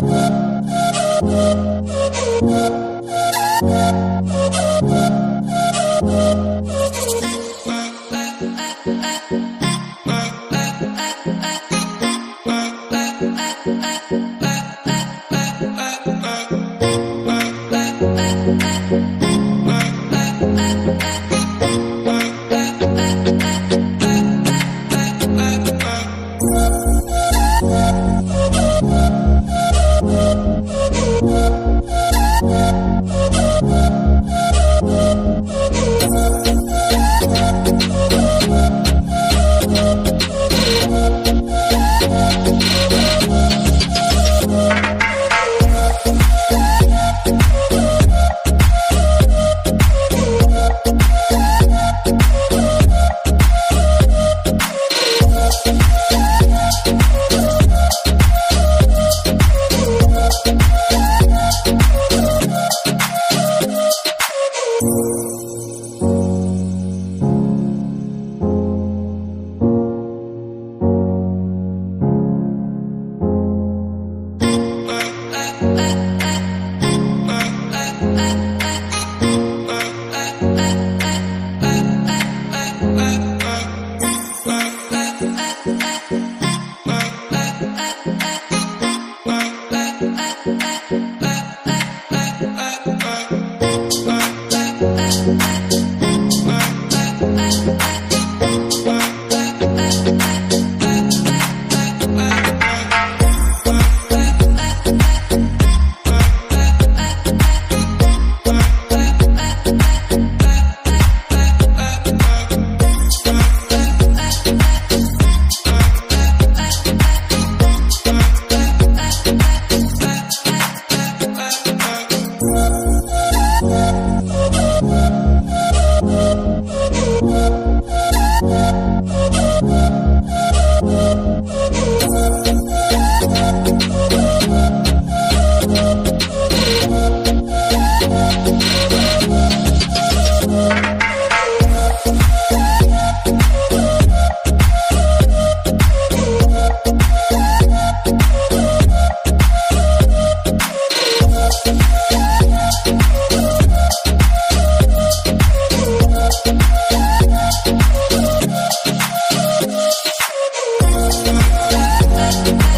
Bye. I Thank you.